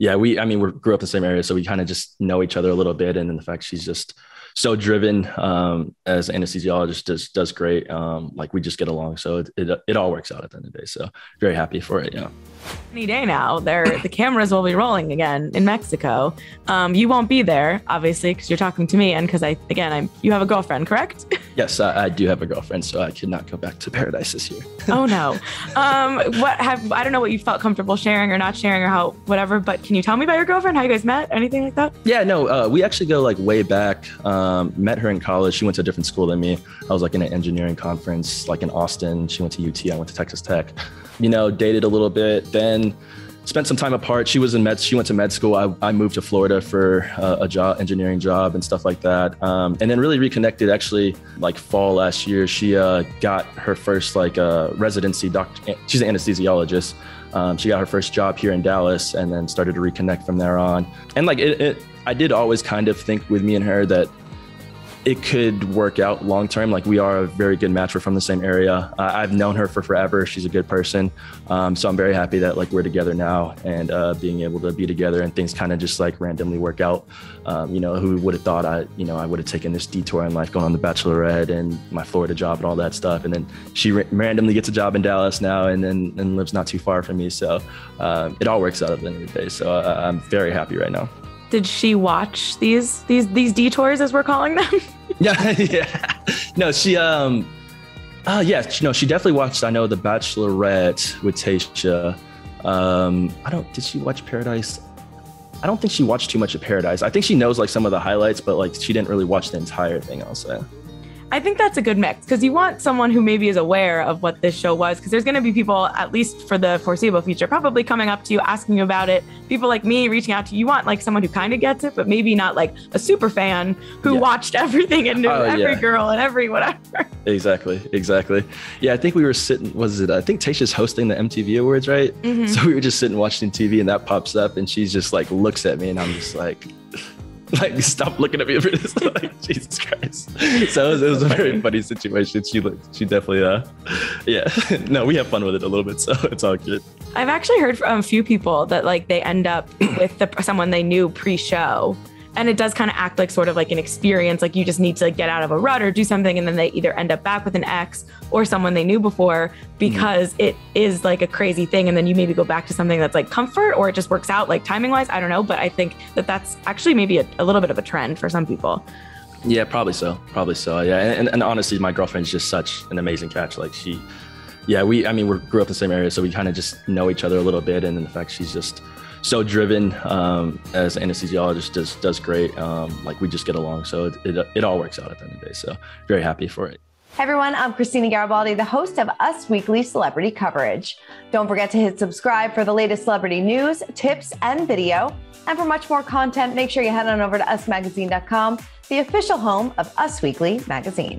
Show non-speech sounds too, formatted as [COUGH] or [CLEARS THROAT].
yeah, we, I mean, we grew up in the same area, so we kind of just know each other a little bit. And then the fact she's just so driven um, as anesthesiologist does, does great. Um, like we just get along. So it, it, it, all works out at the end of the day. So very happy for it. Yeah. Any day now, there the cameras will be rolling again in Mexico. Um, you won't be there, obviously, because you're talking to me, and because I, again, I'm. You have a girlfriend, correct? [LAUGHS] Yes, I, I, do have a girlfriend, so I could not go back to paradise this year. [LAUGHS] oh no, um, what have I don't know what you felt comfortable sharing or not sharing or how whatever, but can you tell me about your girlfriend? How you guys met? Anything like that? Yeah, no, uh, we actually go like way back. Um, met her in college. She went to a different school than me. I was like in an engineering conference, like in Austin. She went to UT. I went to Texas Tech. You know, dated a little bit, then spent some time apart. She was in med. She went to med school. I, I moved to Florida for uh, a job, engineering job, and stuff like that. Um, and then really reconnected. Actually, like fall last year, she uh, got her first like uh, residency. Doctor, she's an anesthesiologist. Um, she got her first job here in Dallas, and then started to reconnect from there on. And like it, it I did always kind of think with me and her that it could work out long term. Like we are a very good match. We're from the same area. Uh, I've known her for forever. She's a good person. Um, so I'm very happy that like we're together now and uh, being able to be together and things kind of just like randomly work out. Um, you know, who would have thought I, you know, I would have taken this detour in life going on the Bachelorette and my Florida job and all that stuff. And then she ra- randomly gets a job in Dallas now and then and lives not too far from me. So um, it all works out at the end of the day. So uh, I'm very happy right now did she watch these these these detours as we're calling them? [LAUGHS] yeah, [LAUGHS] yeah. No, she um uh yeah, no, she definitely watched I know The Bachelorette with Tayshia. Um I don't did she watch Paradise? I don't think she watched too much of Paradise. I think she knows like some of the highlights, but like she didn't really watch the entire thing, I'll say. I think that's a good mix because you want someone who maybe is aware of what this show was because there's going to be people, at least for the foreseeable future, probably coming up to you asking you about it. People like me reaching out to you. You want like someone who kind of gets it, but maybe not like a super fan who yeah. watched everything and knew oh, every yeah. girl and every whatever. Exactly, exactly. Yeah, I think we were sitting. Was it? I think Tayshia's hosting the MTV Awards, right? Mm-hmm. So we were just sitting watching TV, and that pops up, and she's just like looks at me, and I'm just like. [LAUGHS] like stop looking at me. [LAUGHS] Like jesus christ. So it was, it was, a very funny situation. She looked she definitely uh yeah. [LAUGHS] No we have fun with it a little bit so it's all good. I've actually heard from a few people that like they end up [CLEARS THROAT] with the someone they knew pre-show and it does kind of act like sort of like an experience like you just need to like get out of a rut or do something and then they either end up back with an ex or someone they knew before because mm-hmm. it is like a crazy thing and then you maybe go back to something that's like comfort or it just works out like timing wise i don't know but i think that that's actually maybe a, a little bit of a trend for some people yeah probably so probably so yeah and, and honestly my girlfriend's just such an amazing catch like she yeah we i mean we grew up in the same area so we kind of just know each other a little bit and in fact she's just so driven um, as anesthesiologist does does great. Um, like we just get along, so it, it, it all works out at the end of the day. So very happy for it. Hey everyone, I'm Christina Garibaldi, the host of Us Weekly Celebrity Coverage. Don't forget to hit subscribe for the latest celebrity news, tips, and video. And for much more content, make sure you head on over to usmagazine.com, the official home of Us Weekly magazine.